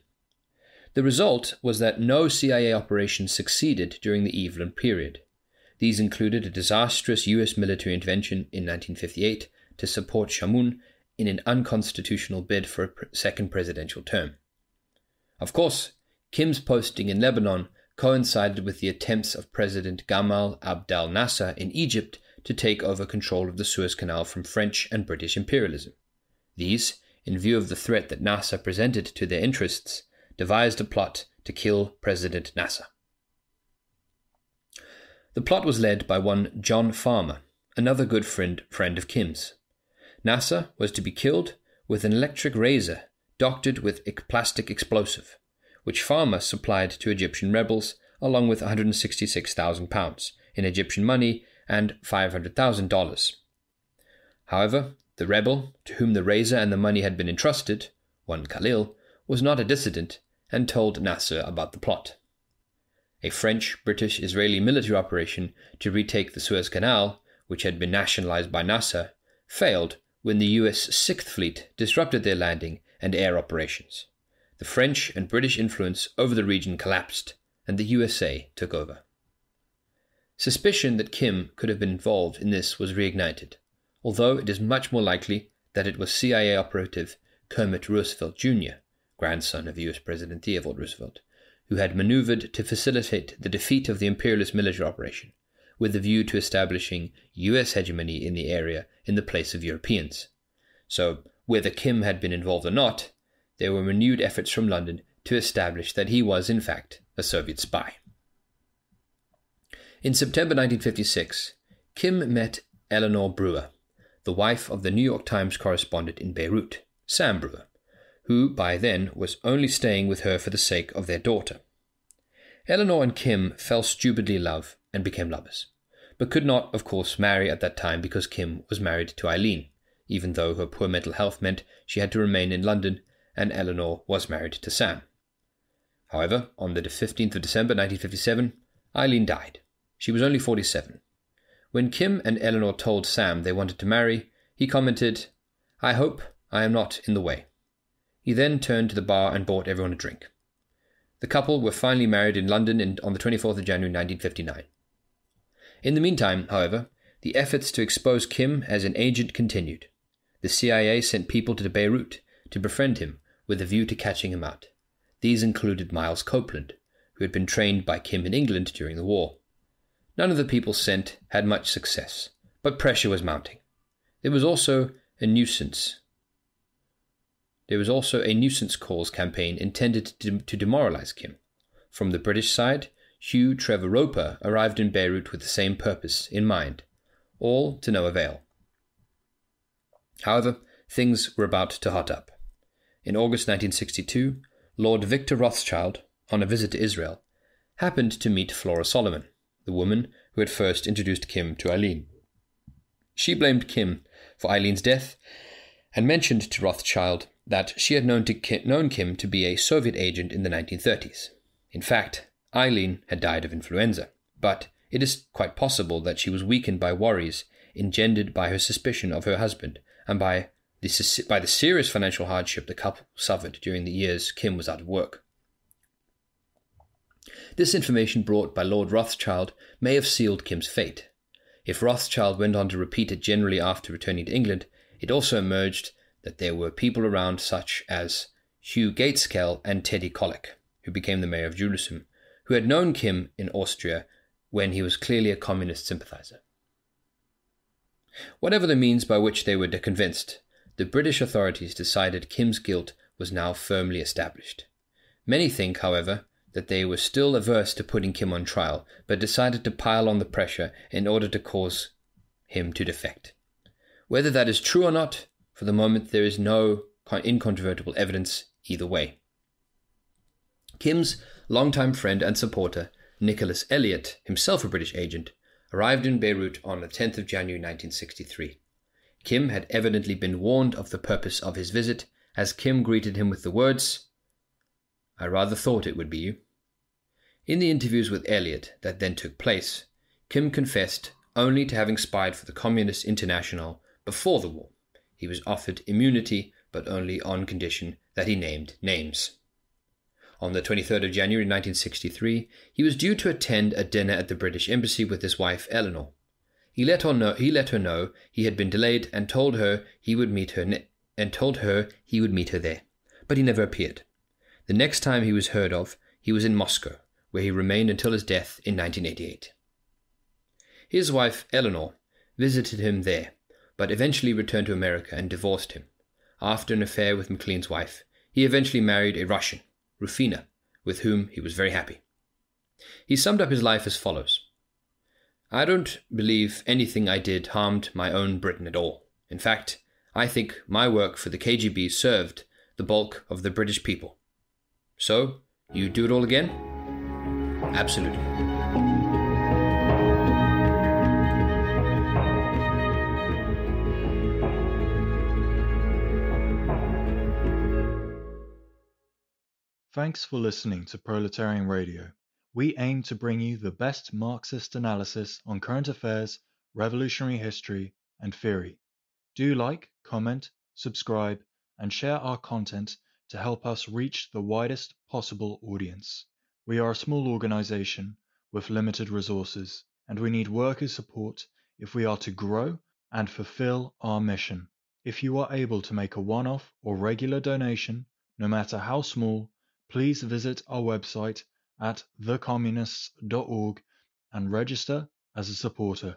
The result was that no CIA operation succeeded during the Eveland period. These included a disastrous US military intervention in 1958 to support Chamoun in an unconstitutional bid for a second presidential term. Of course, Kim's posting in Lebanon coincided with the attempts of President Gamal Abdel Nasser in Egypt to take over control of the Suez Canal from French and British imperialism. These, in view of the threat that Nasser presented to their interests, devised a plot to kill President Nasser. The plot was led by one John Farmer, another good friend, friend of Kim's. Nasser was to be killed with an electric razor doctored with plastic explosive which Farmer supplied to Egyptian rebels, along with £166,000 in Egyptian money and $500,000. However, the rebel, to whom the razor and the money had been entrusted, one Khalil, was not a dissident and told Nasser about the plot. A French, British, Israeli military operation to retake the Suez Canal, which had been nationalized by Nasser, failed when the US Sixth Fleet disrupted their landing and air operations the French and British influence over the region collapsed, and the USA took over. Suspicion that Kim could have been involved in this was reignited, although it is much more likely that it was CIA operative Kermit Roosevelt Jr., grandson of US President Theodore Roosevelt, who had maneuvered to facilitate the defeat of the imperialist military operation, with a view to establishing US hegemony in the area in the place of Europeans. So, whether Kim had been involved or not, there were renewed efforts from London to establish that he was, in fact, a Soviet spy. In September 1956, Kim met Eleanor Brewer, the wife of the New York Times correspondent in Beirut, Sam Brewer, who by then was only staying with her for the sake of their daughter. Eleanor and Kim fell stupidly in love and became lovers, but could not, of course, marry at that time because Kim was married to Eileen, even though her poor mental health meant she had to remain in London and Eleanor was married to Sam. However, on the 15th of December 1957, Eileen died. She was only 47. When Kim and Eleanor told Sam they wanted to marry, he commented, I hope I am not in the way. He then turned to the bar and bought everyone a drink. The couple were finally married in London in, on the 24th of January 1959. In the meantime, however, the efforts to expose Kim as an agent continued. The CIA sent people to Beirut to befriend him with a view to catching him out. These included Miles Copeland, who had been trained by Kim in England during the war. None of the people sent had much success, but pressure was mounting. There was also a nuisance. There was also a nuisance calls campaign intended to, to demoralize Kim. From the British side, Hugh Trevor Roper arrived in Beirut with the same purpose in mind, all to no avail. However, things were about to hot up. In August 1962, Lord Victor Rothschild, on a visit to Israel, happened to meet Flora Solomon, the woman who had first introduced Kim to Eileen. She blamed Kim for Eileen's death and mentioned to Rothschild that she had known, Kim, known Kim to be a Soviet agent in the 1930s. In fact, Eileen had died of influenza, but it is quite possible that she was weakened by worries engendered by her suspicion of her husband and by the, by the serious financial hardship the couple suffered during the years Kim was out of work. This information brought by Lord Rothschild may have sealed Kim's fate. If Rothschild went on to repeat it generally after returning to England, it also emerged that there were people around such as Hugh Gaitskell and Teddy Kollek, who became the mayor of Jerusalem, who had known Kim in Austria when he was clearly a communist sympathizer. Whatever the means by which they were convinced, the British authorities decided Kim's guilt was now firmly established. Many think, however, that they were still averse to putting Kim on trial, but decided to pile on the pressure in order to cause him to defect. Whether that is true or not, for the moment there is no incontrovertible evidence either way. Kim's longtime friend and supporter, Nicholas Elliott, himself a British agent, arrived in Beirut on the 10th of January 1963. Kim had evidently been warned of the purpose of his visit, as Kim greeted him with the words, I rather thought it would be you. In the interviews with Elliot that then took place, Kim confessed only to having spied for the Communist International before the war. He was offered immunity, but only on condition that he named names. On the 23rd of January 1963, he was due to attend a dinner at the British Embassy with his wife Eleanor. He let her know he let her know he had been delayed and told her he would meet her ne- and told her he would meet her there, but he never appeared. The next time he was heard of, he was in Moscow, where he remained until his death in 1988. His wife Eleanor visited him there, but eventually returned to America and divorced him. After an affair with Maclean's wife, he eventually married a Russian, Rufina, with whom he was very happy. He summed up his life as follows I don't believe anything I did harmed my own Britain at all. In fact, I think my work for the KGB served the bulk of the British people. So, you do it all again? Absolutely. Thanks for listening to Proletarian Radio. We aim to bring you the best Marxist analysis on current affairs, revolutionary history, and theory. Do like, comment, subscribe, and share our content to help us reach the widest possible audience. We are a small organization with limited resources, and we need worker support if we are to grow and fulfill our mission. If you are able to make a one off or regular donation, no matter how small, please visit our website at thecommunists.org and register as a supporter.